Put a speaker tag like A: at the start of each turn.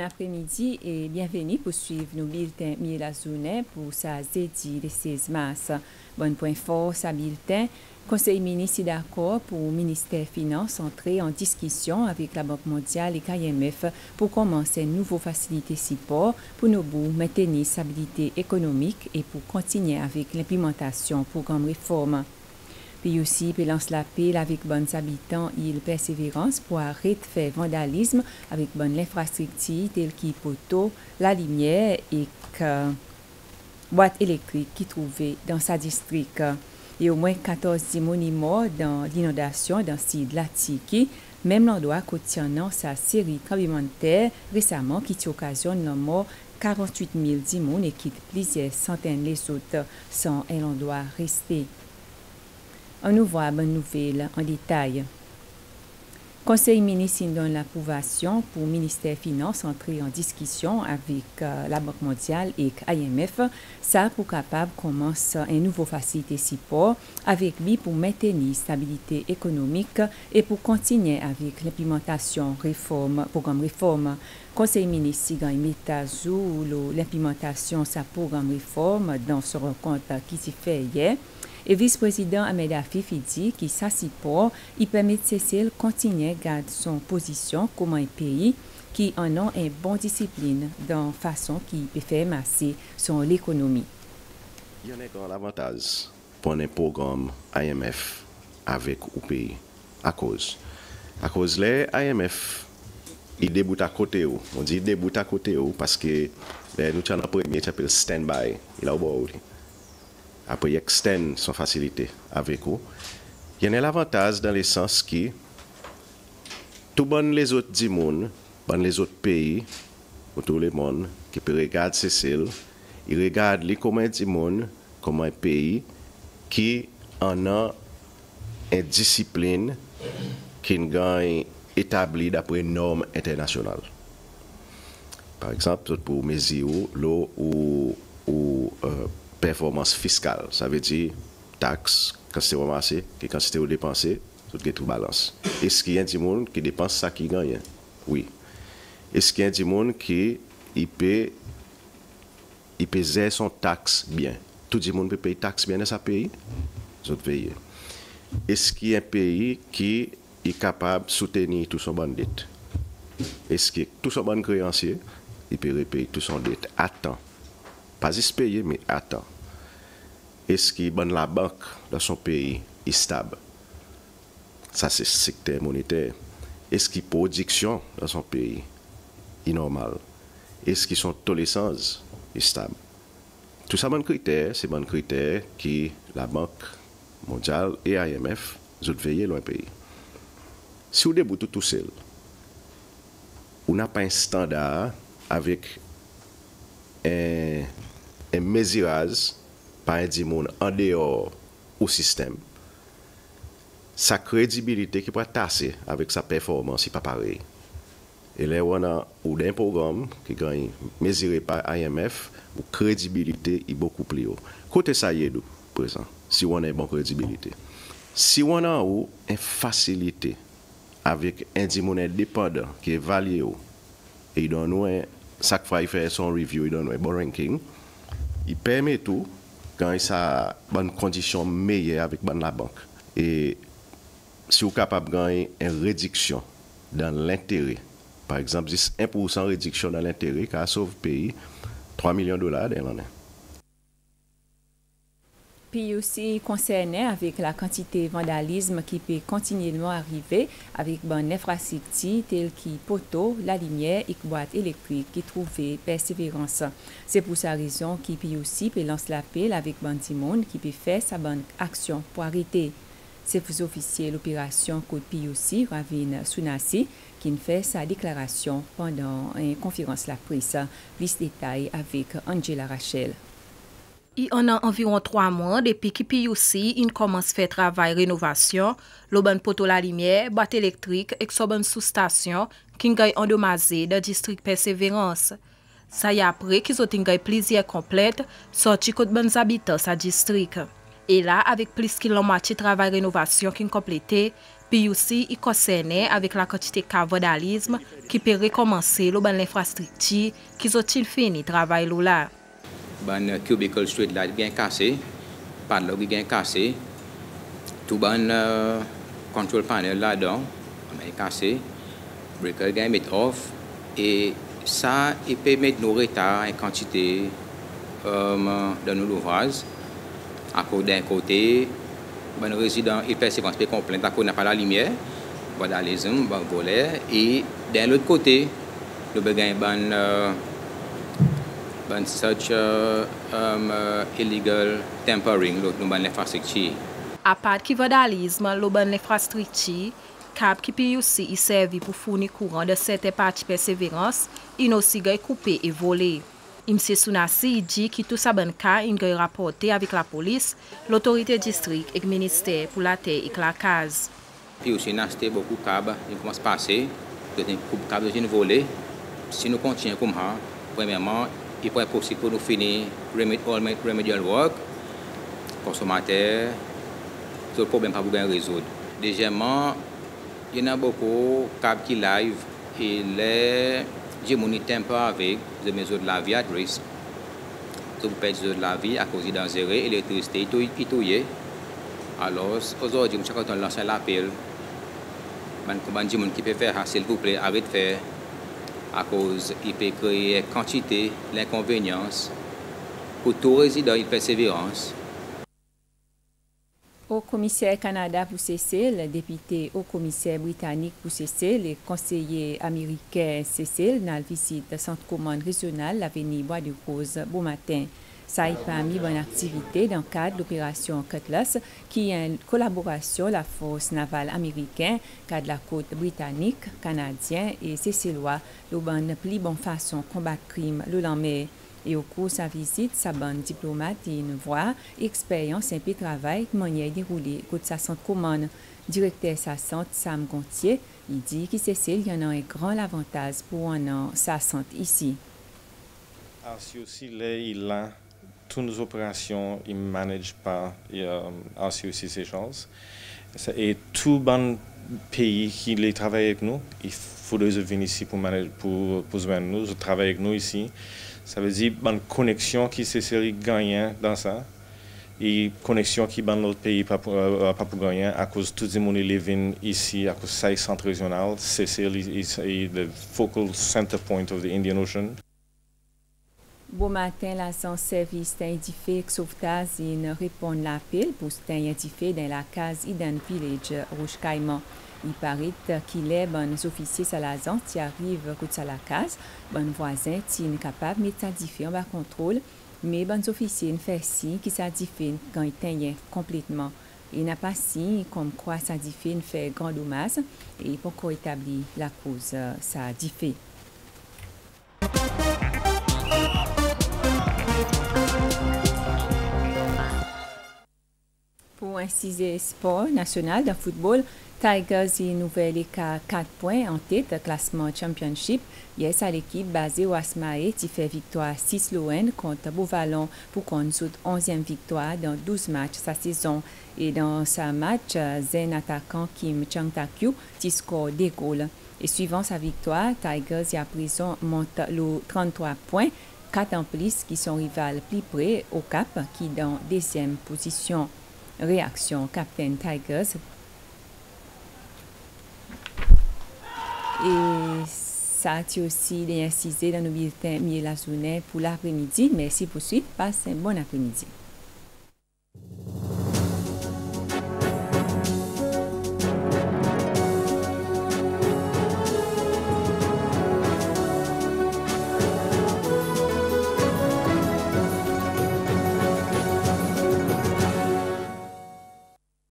A: Bon après-midi et bienvenue pour suivre nos bulletins journée pour sa jeudi le 16 mars. Bon point fort, sa bulletin. Conseil ministre d'accord pour le ministère des Finances entrer en discussion avec la Banque mondiale et KMF pour commencer une nouvelle facilité support pour nous maintenir stabilité économique et pour continuer avec l'implémentation du programme réforme. Puis aussi, puis lance la paix avec bonnes habitants et persévérance pour arrêter de faire vandalisme avec bonne infrastructure telle que poteau, la lumière et que boîte électrique qui trouvait dans sa district. Et au moins 14 monuments dans l'inondation dans site Latiki, même l'endroit contenant sa série tremblementaire récemment qui occasionne la mort 48 000 dimones et quitte plusieurs centaines les autres sans un endroit resté. On nous voit bonne nouvelle en détail. Conseil ministre donne l'approbation pour le ministère des Finances entrer en discussion avec euh, la Banque mondiale et l'IMF, ça pour capable commencer une nouvelle facilité support avec lui pour maintenir stabilité économique et pour continuer avec l'implémentation réforme, programme réforme. Conseil ministre gagne l'implémentation de sa programme réforme dans ce rencontre qui s'est fait hier. Et vice-président Ahmed Afif dit que ça support, il permet Cécile continuer à garder son position comme un pays qui en a une bonne discipline dans la façon qui peut faire masser son l'économie.
B: Il y a un avantage pour un programme IMF avec le pays à cause. À cause de l'IMF, il débute à côté. On dit débute à côté parce que ben, nous avons un premier qui s'appelle stand-by. Il a après extendre son facilité avec vous. Il y a un avantage dans le sens que tout bon les autres du monde, bon les autres pays, autour le monde, qui peut regarder Cécile, ils regardent les communs du monde comme un pays qui en a une discipline qui est établie d'après une norme internationale. Par exemple, pour mesure l'eau ou, ou euh, performance fiscale. Ça veut dire taxe, quand c'est ramassé, que quand c'est dépensé, tout est tout balance. Est-ce qu'il y a des gens qui dépensent ça qui gagne? Oui. Est-ce qu'il y a des gens qui il paie, il paie son taxe bien? Tout le monde peut payer taxe bien dans sa pays? Vous pays. Est-ce qu'il y a un pays qui est capable de soutenir tout son bon dette Est-ce que tout son bon créancier, peut repayer tout son dette à temps? Pas payer, mais attends. Est-ce que la banque dans son pays est stable? Ça, c'est secteur monétaire. Est-ce que production dans son pays est normale? Est-ce que son tolérance est stable? Tout ça, c'est critères, c'est bon critères que la Banque mondiale et ont veillé dans le pays. Si vous déboutez tout seul, on n'a pas un standard avec un un mesurage par un dimon en dehors au système, sa crédibilité qui peut tasser avec sa performance n'est pas pareil. Et là, on a un programme qui gagne mesuré par IMF, où crédibilité est beaucoup plus haut. Côté ça y est, présent, si on a une bonne crédibilité. Si on a une facilité avec un dimon indépendant qui est validé, et il donne chaque fois il fait son review, il donne un bon ranking, il permet tout quand il a bonne condition meilleure avec la banque. Et si vous êtes capable de gagner une réduction dans l'intérêt, par exemple, 1% de réduction dans l'intérêt, ça sauve le pays 3 millions de dollars dans l'année.
A: Puis aussi concerné avec la quantité de vandalisme qui peut continuellement arriver avec bonne infrastructure telle que poteau, la lumière et boîte électrique qui trouvent persévérance. C'est pour sa raison qu'il peut aussi lancer l'appel avec bon monde qui peut sa bonne action pour arrêter. C'est pour officier l'opération Côte aussi Ravine Sunasi, qui fait sa déclaration pendant une conférence la presse. Plus détails avec Angela Rachel.
C: Yon an anviron 3 mwan depi ki PUC yon komanse fè travay renovasyon, lo ban poto la limye, bat elektrik ek so ban sou stasyon ki ngay endomaze da distrik perseverans. Sa y apre ki zot ngay plizye komplet sorti kote ban zabita sa distrik. E la, avek plis ki lon mati travay renovasyon ki yon komplete, PUC yon konsene avek la kotite ka vodalizm ki pe rekomanse lo ban l'infrastrikti ki zot yon fini travay lo la.
D: Ban cubicle street light gen kase, padlog gen kase, tou ban control panel la don, gen kase, breaker gen met off, e sa y pe met nou reta en kantite dan nou louvaz, akou den kote, ban rezidant, il persevans pe komplente akou nan pa la limye, vandalizm, ban voler, e den lout kote, nou be gen ban ban such uh, um, uh, illegal tampering lo nou ban l'infrastrikti.
C: A pat ki vandalizman lo ban l'infrastrikti, kap ki pi yosi yi servi pou founi kouran de sete pati perseverans, ino si gay koupe e vole. Imse Sounasi yi di ki tout sa ban ka in gay rapote avik la polis, l'autorite distrik ek minister pou la te ek la kaz.
D: Pi yosi nas boku kab yon komanse pase, koup kab de jen vole, si nou kontyen koum ha, premèman, yi pou imposik pou nou fini remedial work, konsomater, sou problem pa pou gen rezoud. Dejèman, yon nan boku kab ki live, e le... Je mouni tempa avek ze mezo de la vi at risk. Ze pou pet ze de la vi akosi dan zere elektrisite itouye. Alos, ozo di mou chakoton lansan la pel. Man kouman di moun ki pe fe ha, sel pouple a cause il peut créer quantité l'inconvénience pour tout résident une persévérance.
A: Au commissaire Canada pour Cécile, député au commissaire britannique pour Cécile et conseiller américain Cécile dans la visite de centre commande régionale l'avenir Bois de Rose, bon matin. Ça y permis bonne activité dans le cadre de l'opération Cutlass, qui est une collaboration de la force navale américaine, cadre de la côte britannique, canadienne et cécilois, l'obane plus bonne façon combattre crime le lendemain. Et au cours de sa visite, sa bande diplomate et une voix, expérience et puis travail de manière déroulée côté sa centre commande. Directeur sa centre, Sam Gontier, il dit que Cécile y en a un grand avantage pour un an sa centre ici.
E: Ah, si aussi, là, il a toutes nos opérations, il ne manage pas euh, ainsi aussi ses chances. Et tout bon pays qui les travaille avec nous, il faut venir ici pour, pour, pour nous, travailler avec nous ici. Ça veut dire une connexion qui série gagnant dans ça. Et connexion qui dans l'autre pays pas pour, euh, pas pour gagner à cause de tout le monde qui ici, à cause de centre régional. C'est le focal center point of the Indian Ocean.
A: Bon matin, la san servis tan edife ksovtaz in repon la pil pou stan edife den la kaz idan village Rouge-Caïman. I parit ki le ban ofisye sa la zan ti arrive kout sa la kaz, ban vwazen ti inkapab met sa dife an ba kontrol, me ban ofisye n fersi ki sa dife kan itan yen kompletman. E na pasi kom kwa sa dife n fe grand omaz e poko etabli la kouz sa dife. Un sixième sport national de football, Tigers y nouvelle qu'à 4 points en tête classement championship. Yes, à l'équipe basée au Asmae qui fait victoire 6 loin contre Beauvalon pour qu'on 11e victoire dans 12 matchs sa saison. Et dans sa match, Zen attaquant Kim Chang-takyu qui score des goals. Et suivant sa victoire, Tigers y a prison monte le 33 points, 4 en plus qui sont rivales plus près au Cap qui dans deuxième position. reaksyon Kapten Tigers. E sa ti osi den yasize dan nou bilten miye la jounen pou l'apremidi. Mersi pou suite. Passe un bon apremidi.